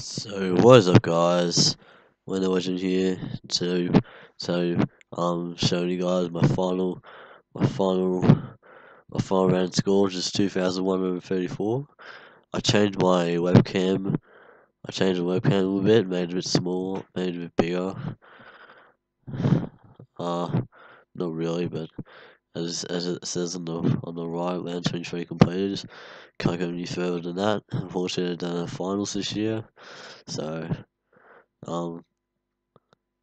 So what is up guys? Lando Legend here to so um showing you guys my final my final my final round score which is two thousand one hundred thirty four. I changed my webcam I changed the webcam a little bit, made it a bit small, made it a bit bigger. Uh not really but as as it says on the on the right twenty three completed. Can't go any further than that. Unfortunately I've done the finals this year. So um,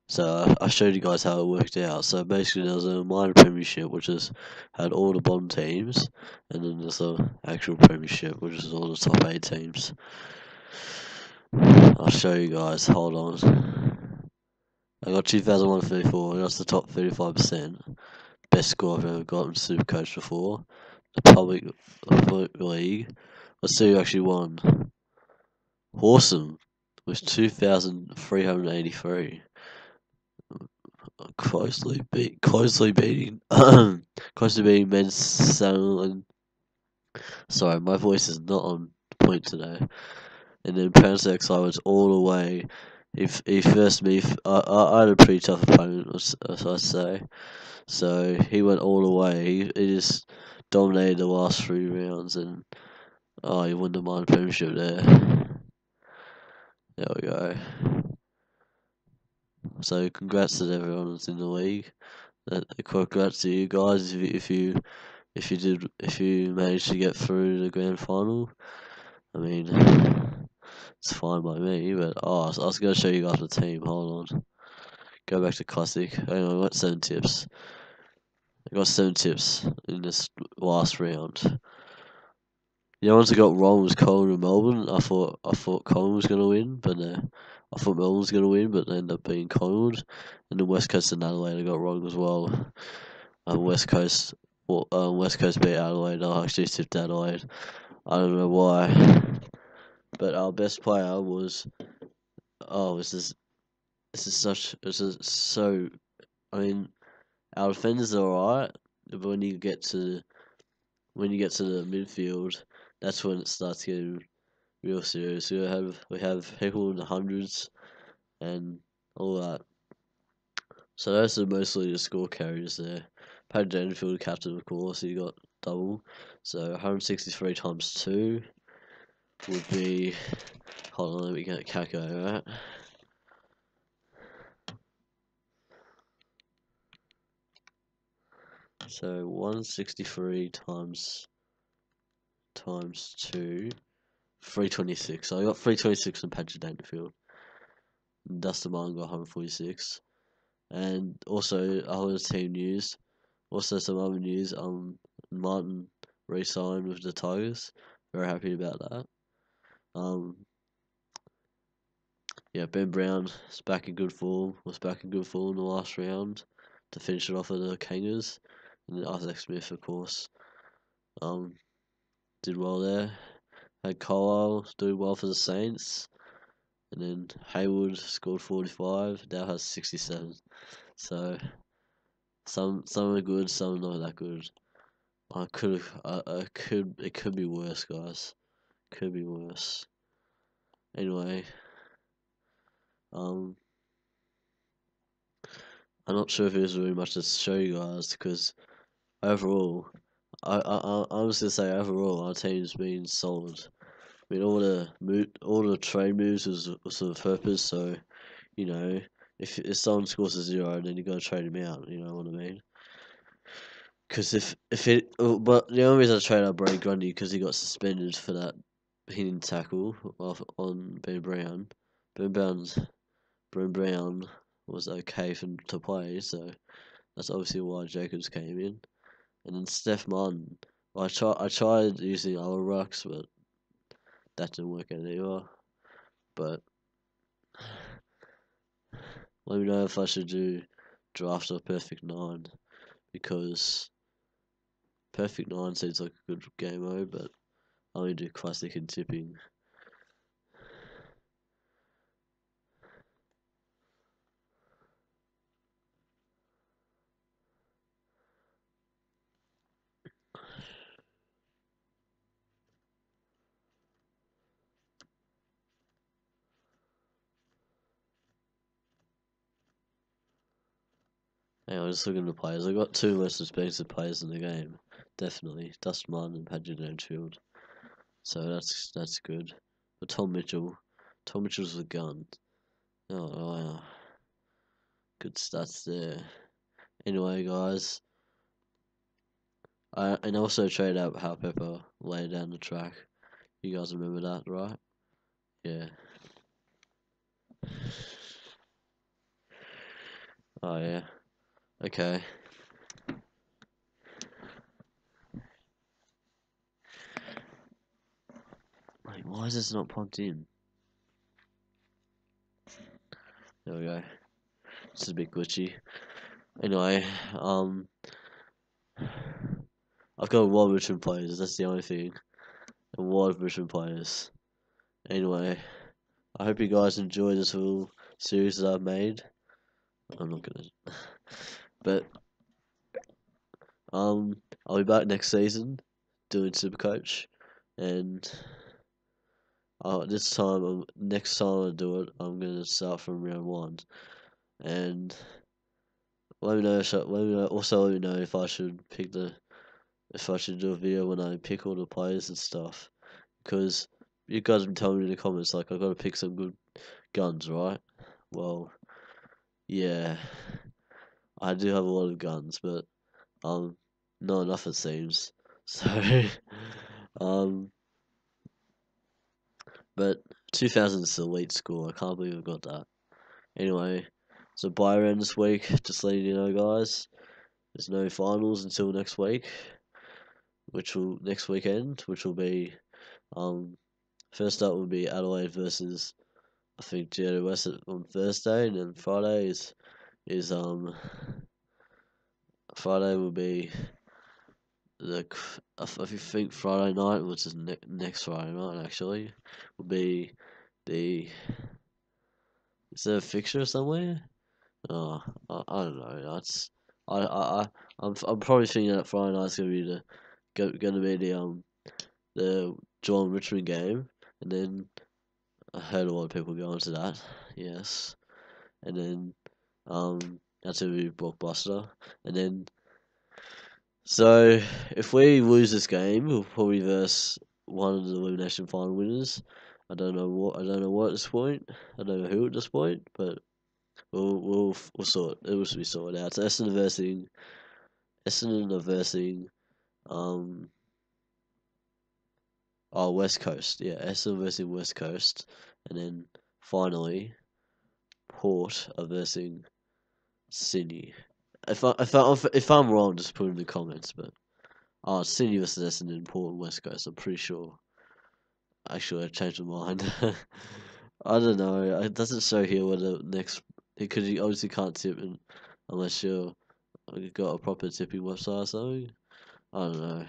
so I showed you guys how it worked out. So basically, there was a minor premiership, which is had all the bottom teams, and then there's a actual premiership, which is all the top eight teams. I'll show you guys. Hold on. I got 2,134. That's the top 35%. Best score I've ever got in Supercoach before. Public, public league. Let's see who actually won. Horsem was 2,383. Closely beat, closely beating, closely beating men's Sunderland. Sorry, my voice is not on point today. And then Pansex, I was all the way. If he first me, I, I had a pretty tough opponent, as I say. So he went all the way. He, he just dominated the last three rounds, and oh, he won the premiership there. There we go. So congrats to everyone that's in the league. Uh, congrats to you guys if you, if you if you did if you managed to get through the grand final. I mean, it's fine by me. But oh, I was gonna show you guys the team. Hold on. Go back to classic. I got seven tips. I got seven tips in this last round. The only ones I got wrong was Colin and Melbourne. I thought I thought Colin was gonna win, but uh, I thought Melbourne was gonna win, but they ended up being Collingwood. And the West Coast and Adelaide I got wrong as well. Um, West Coast, well, um, West Coast beat Adelaide. I actually tipped Adelaide. I don't know why, but our best player was. Oh, this is this is such this is so. I mean, our defenders are alright, but when you get to when you get to the midfield, that's when it starts getting real serious. We have we have people in the hundreds and all that. So those are mostly the score carriers there. Paddy Dangerfield, captain of course, he got double. So 163 times two would be hold on, let me get a calculator right. So 163 times times 2, 326. So I got 326 from Patrick Dangerfield. Dustin Martin got 146. And also other team news. Also some other news. Um, Martin re-signed with the Tigers. Very happy about that. Um, yeah, Ben Brown is back in good form. Was back in good form in the last round to finish it off with the Kangas. And Isaac Smith, of course. Um, did well there. Had Carlisle do well for the Saints. And then Hayward scored 45. Now has 67. So some some are good, some not that good. I could I, I could it could be worse, guys. Could be worse. Anyway, um, I'm not sure if there's really much to show you guys because overall, I, I, I was gonna say overall our team's been solid. I mean, all the move, all the trade moves was, was the purpose. So, you know, if if someone scores a zero, then you gotta trade him out. You know what I mean? Because if if it, but the only reason I trade out Brodie Grundy because he got suspended for that hitting tackle off on Ben Brown. Ben Brown's Ben Brown was okay for to play, so that's obviously why Jacobs came in. And then Steph Martin. I tried I tried using other rucks, but that didn't work out either. But let me know if I should do draft or perfect nine because perfect nine seems like a good game mode, but I only do classic and tipping. Hang on, just looking at the players. I got two most expensive players in the game. Definitely. Dustin Martin and Patrick Dangerfield. So that's that's good. But Tom Mitchell. Tom Mitchell's a gun. Oh, oh wow. Good stats there. Anyway guys. I and also trade out Hal Pepper laying down the track. You guys remember that, right? Yeah. Oh yeah. Okay. Wait, why is this not plugged in? There we go. It's a bit glitchy. Anyway, um, I've got of Richmond players. That's the only thing. Of Richmond players. Anyway, I hope you guys enjoy this little series that I've made. I'm not gonna, but um, I'll be back next season doing Supercoach, and uh, this time, next time I do it, I'm gonna start from round one, and let me know. Let me know. Also, let me know if I should pick the, if I should do a video when I pick all the players and stuff, because you guys have been telling me in the comments like I've got to pick some good guns, right? Well, yeah, I do have a lot of guns, but um, not enough it seems. So, um, but 2000 is the elite score. I can't believe I've got that. Anyway, so bye around this week. Just letting you know, guys. There's no finals until next week, which will next weekend, which will be um first up will be Adelaide versus I think GWS on Thursday, and then Friday is is um Friday will be the if you think Friday night, which is ne next Friday night actually, will be the is there a fixture somewhere? Oh, I, I don't know. That's I I I I'm I'm probably thinking that Friday night's gonna be the go, gonna be the um the Geelong Richmond game, and then I heard a lot of people going to that. Yes, and then um that's gonna be blockbuster, and then so if we lose this game, we'll probably verse one of the elimination final winners. I don't know what I don't know what at this point. I don't know who at this point, but we'll we'll we'll sort it will be sorted out. So Essendon versing Essendon versing um oh West Coast, yeah, Essendon versing West Coast, and then finally Port are versing Sydney. If I if I if I'm wrong, just put in the comments. But oh, Sydney versus Essendon, Port and West Coast. I'm pretty sure. Actually, I changed my mind. I don't know. It doesn't show here what the next because you obviously can't tip unless you're got a proper tipping website or something. I don't know.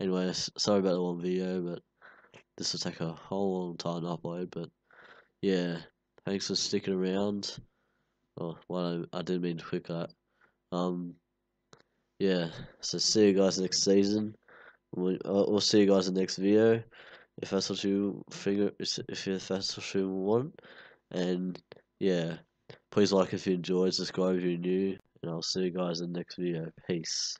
Anyway, sorry about the long video, but this will take a whole long time to upload. But yeah, thanks for sticking around. Oh, well, I, I didn't mean to click that. Um, yeah, so see you guys next season. We'll, uh, we'll see you guys in the next video if that's what you figure if that's what you want and yeah please like if you enjoyed subscribe if you're new and i'll see you guys in the next video peace